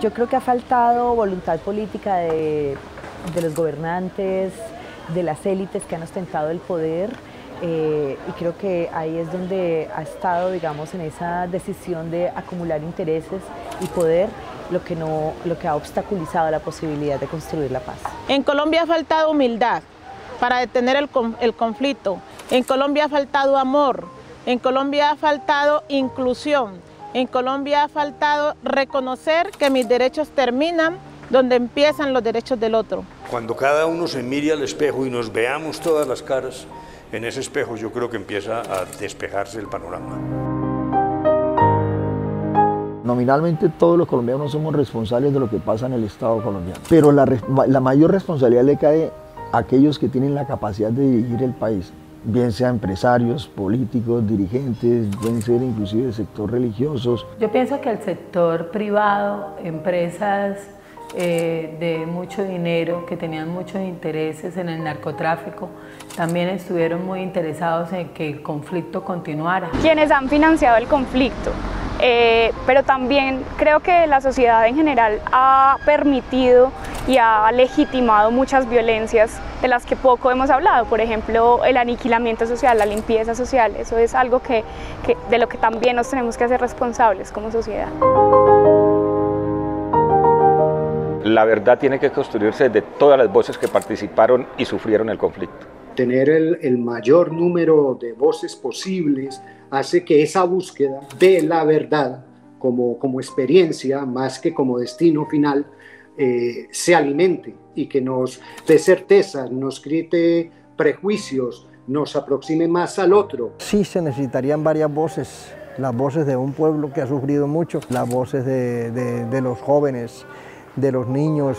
Yo creo que ha faltado voluntad política de, de los gobernantes, de las élites que han ostentado el poder eh, y creo que ahí es donde ha estado, digamos, en esa decisión de acumular intereses y poder lo que, no, lo que ha obstaculizado la posibilidad de construir la paz. En Colombia ha faltado humildad para detener el, el conflicto. En Colombia ha faltado amor. En Colombia ha faltado inclusión. En Colombia ha faltado reconocer que mis derechos terminan donde empiezan los derechos del otro. Cuando cada uno se mire al espejo y nos veamos todas las caras, en ese espejo yo creo que empieza a despejarse el panorama. Nominalmente todos los colombianos somos responsables de lo que pasa en el Estado colombiano, pero la, la mayor responsabilidad le cae a aquellos que tienen la capacidad de dirigir el país, bien sea empresarios, políticos, dirigentes, pueden ser inclusive sector religiosos. Yo pienso que el sector privado, empresas eh, de mucho dinero, que tenían muchos intereses en el narcotráfico, también estuvieron muy interesados en que el conflicto continuara. Quienes han financiado el conflicto, eh, pero también creo que la sociedad en general ha permitido y ha legitimado muchas violencias de las que poco hemos hablado, por ejemplo el aniquilamiento social, la limpieza social, eso es algo que, que de lo que también nos tenemos que hacer responsables como sociedad. La verdad tiene que construirse de todas las voces que participaron y sufrieron el conflicto. Tener el, el mayor número de voces posibles hace que esa búsqueda de la verdad como, como experiencia más que como destino final eh, se alimente y que nos dé certezas, nos grite prejuicios, nos aproxime más al otro. Sí se necesitarían varias voces, las voces de un pueblo que ha sufrido mucho, las voces de, los jóvenes, de los niños,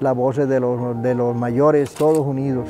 las voces de los mayores, todos unidos.